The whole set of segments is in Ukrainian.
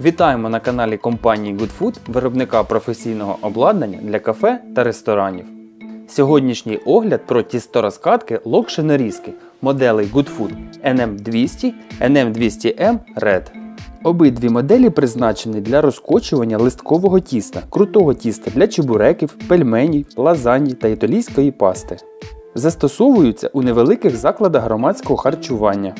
Вітаємо на каналі компанії GoodFood, виробника професійного обладнання для кафе та ресторанів. Сьогоднішній огляд про тісторозкатки локшинорізки моделей GoodFood NM200, NM200M Red. Обидві моделі призначені для розкочування листкового тіста, крутого тіста для чебуреків, пельменів, лазані та італійської пасти. Застосовуються у невеликих закладах громадського харчування.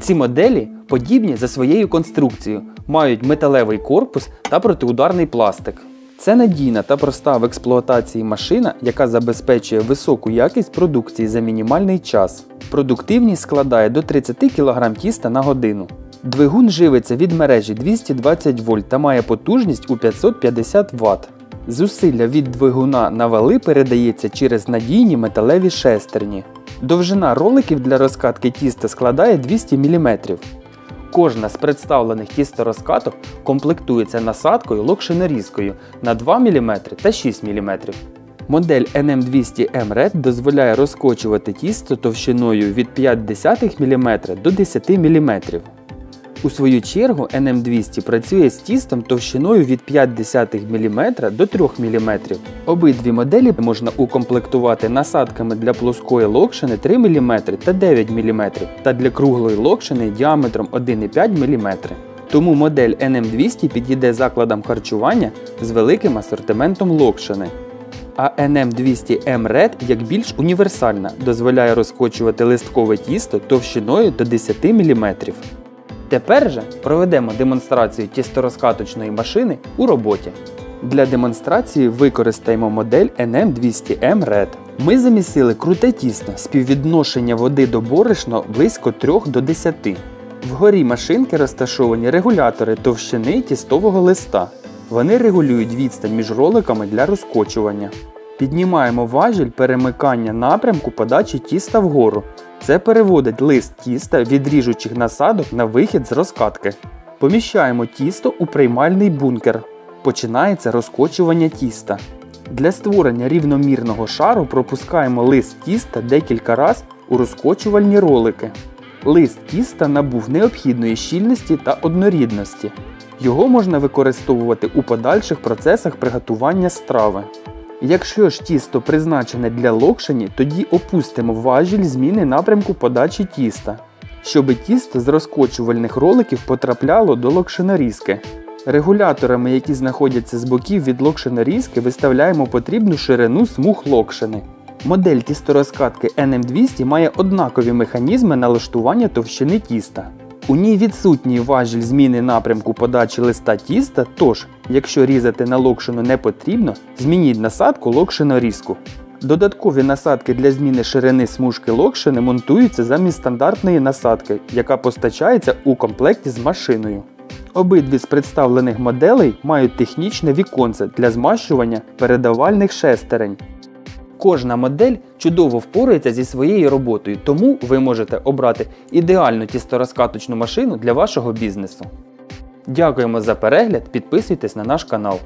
Ці моделі подібні за своєю конструкцією, мають металевий корпус та протиударний пластик. Це надійна та проста в експлуатації машина, яка забезпечує високу якість продукції за мінімальний час. Продуктивність складає до 30 кг тіста на годину. Двигун живиться від мережі 220 вольт та має потужність у 550 Вт. Зусилля від двигуна на вали передається через надійні металеві шестерні. Довжина роликів для розкатки тіста складає 200 мм. Кожна з представлених тісторозкаток комплектується насадкою локшинорізкою на 2 мм та 6 мм. Модель NM200M Red дозволяє розкочувати тісто товщиною від 0,5 мм до 10 мм. У свою чергу NM200 працює з тістом товщиною від 0,5 мм до 3 мм. Обидві моделі можна укомплектувати насадками для плоскої локшини 3 мм та 9 мм та для круглої локшини діаметром 1,5 мм. Тому модель NM200 підійде закладам харчування з великим асортиментом локшини. А NM200M Red як більш універсальна, дозволяє розкочувати листкове тісто товщиною до 10 мм. Тепер же проведемо демонстрацію тісторозкаточної машини у роботі. Для демонстрації використаємо модель NM200M Red. Ми замісили круте тісто, співвідношення води до борошна близько 3 до 10. Вгорі машинки розташовані регулятори товщини тістового листа. Вони регулюють відстань між роликами для розкочування. Піднімаємо важіль перемикання напрямку подачі тіста вгору. Це переводить лист тіста від ріжучих насадок на вихід з розкатки. Поміщаємо тісто у приймальний бункер. Починається розкочування тіста. Для створення рівномірного шару пропускаємо лист тіста декілька разів у розкочувальні ролики. Лист тіста набув необхідної щільності та однорідності. Його можна використовувати у подальших процесах приготування страви. Якщо ж тісто призначене для локшені, тоді опустимо важіль зміни напрямку подачі тіста, щоб тісто з розкочувальних роликів потрапляло до локшинорізки. Регуляторами, які знаходяться з боків від локшинорізки, виставляємо потрібну ширину смуг локшини. Модель тісторозкатки NM200 має однакові механізми налаштування товщини тіста. У ній відсутній важіль зміни напрямку подачі листа тіста, тож, якщо різати на локшину не потрібно, змініть насадку локшинорізку. Додаткові насадки для зміни ширини смужки локшини монтуються замість стандартної насадки, яка постачається у комплекті з машиною. Обидві з представлених моделей мають технічне віконце для змащування передавальних шестерень. Кожна модель чудово впорається зі своєю роботою, тому ви можете обрати ідеальну тісторозкаточну машину для вашого бізнесу. Дякуємо за перегляд, підписуйтесь на наш канал.